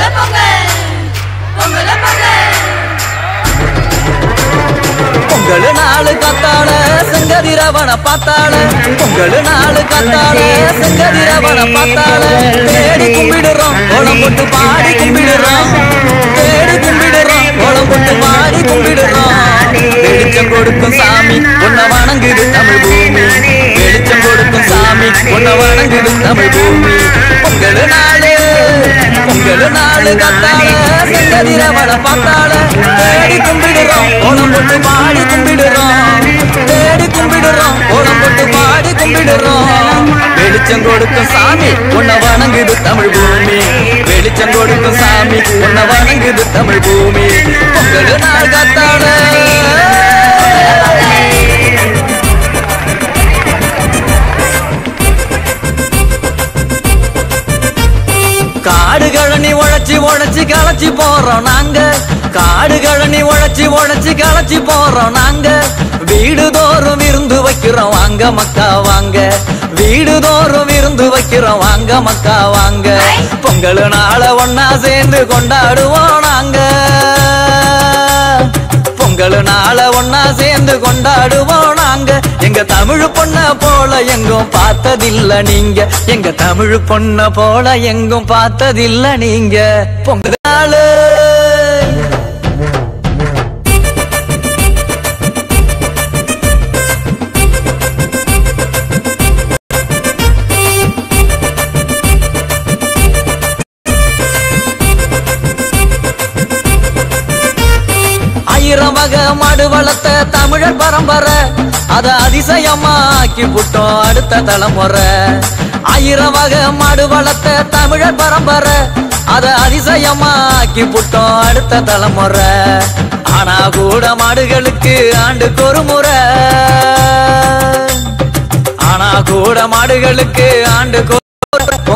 பொங்கல் பொங்கல கத்தாள செங்கதிரவன பார்த்தாள பொங்கல் நாளு கத்தாள செங்கதிரவன பார்த்தாள தேடி கும்பிடுறோம் கோலம் போட்டு பாடி கும்பிடுறோம். தேடி கும்பிடுறோம் கோலம் போட்டு பாடி கும்பிடுறோம். கொடுக்கும் சா பொங்கல் நாளு கத்தாள செங்கதிரவன பார்த்தாள தேடி கும்பிடுறோம் கோலம் போட்டு பாடி கும்பிடுறோம். தேடி கும்பிடுறோம் கோலம் போட்டு பாடி கும்பிடுறோம். வெளிச்சம் கொடுக்கும் சாமி உன்னை வணங்குது தமிழ் பூமி. வெளிச்சம் கொடுக்கும் சாமி உன்னை வணங்குது தமிழ் பூமி. பொங்கல் நாள் கத்தாள காடு கழனி உழைச்சி உழைச்சி களைச்சி போறோம் நாங்க. காடு கழனி உழைச்சி உழைச்சி களைச்சி போறோம் நாங்க. வீடு தோறும் விருந்து வைக்கிறோம் வாங்க மக்கா வாங்க. வீடு தோறும் விருந்து வைக்கிறோம் வாங்க மக்கா வாங்க. பொங்கல் நாள ஒன்னா சேர்ந்து கொண்டாடுவோம் நாங்க. பொங்கல் நாள ஒன்னா சேர்ந்து கொண்டாடுவோம் தமிழ் பொண்ண போல எங்கும் பார்த்ததில்ல நீங்க. எங்க தமிழ் பொண்ண போல எங்கும் பார்த்ததில்ல நீங்க. பொங்கல் நாளு ஆயிரம் மாடு வளர்த்த தமிழர் பரம்பரை. அத அதிசயமா ஆக்கி புட்டோம் அடுத்த தலைமுறை. ஆயிரம் வகை மாடு வளர்த்த தமிழர் பரம்பரை. அத அதிசயமா ஆக்கி புட்டோம் அடுத்த தலைமுறை. ஆனா கூட மாடுகளுக்கு ஆண்டுக்கு ஒரு முறை. ஆனா கூட மாடுகளுக்கு ஆண்டுக்கு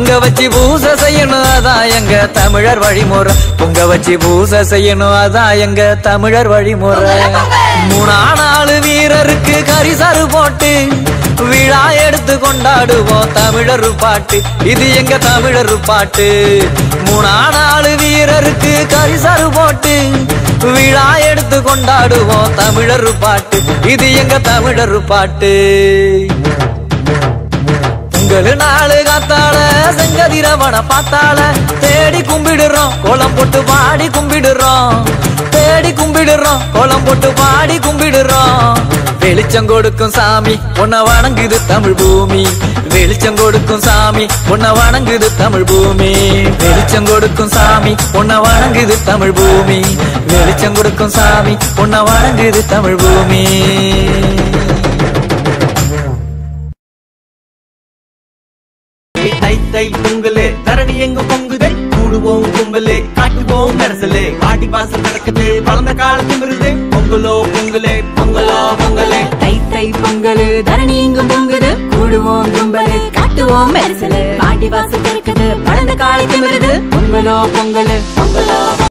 பொங்க வச்சு பூசை செய்யணும் அதான் எங்க தமிழர் வழிமுறை. பொங்க வச்சு பூசை செய்யணும் அதான் எங்க தமிழர் வழிமுறை. மூணா நாலு வீரருக்கு கரிசரு போட்டு விழா எடுத்து கொண்டாடுவோம் தமிழர் பாட்டு. இது எங்க தமிழர் பாட்டு. மூணா நாலு வீரருக்கு கரிசரு போட்டு விழா எடுத்து கொண்டாடுவோம் தமிழர் பாட்டு. இது எங்க தமிழர் பாட்டு. பொங்கல் நாளு காத்தாள செங்கதிரவன பார்த்தாள தேடி கும்பிடுறோம் கோலம் போட்டு பாடி கும்பிடுறோம். தேடி கும்பிடுறோம் கோலம் போட்டு பாடி கும்பிடுறோம். வெளிச்சம் கொடுக்கும் சாமி உன்னை வணங்குது தமிழ் பூமி. வெளிச்சம் கொடுக்கும் சாமி உன்னை வணங்குது தமிழ் பூமி. வெளிச்சம் கொடுக்கும் சாமி உன்னை வணங்குது தமிழ் பூமி. வெளிச்சம் கொடுக்கும் சாமி உன்னை வணங்குது தமிழ் பூமி. தை தை பொங்கலே தரணி எங்க பொங்குதே கூடுவோம் கும்பலே காட்டுவோம் நரசலே. பாட்டி பாசம் நடக்குது வளர்ந்த காலத்து மிருது பொங்கலோ பொங்கலே பொங்கலோ பொங்கலே. தை தை பொங்கல் தரணி எங்க பொங்குது கூடுவோம் கும்பலே காட்டுவோம் மெரிசல் பாட்டி பாசம் நடக்குது வளர்ந்த காலத்து மிருது பொங்கலோ பொங்கல் பொங்கலோ.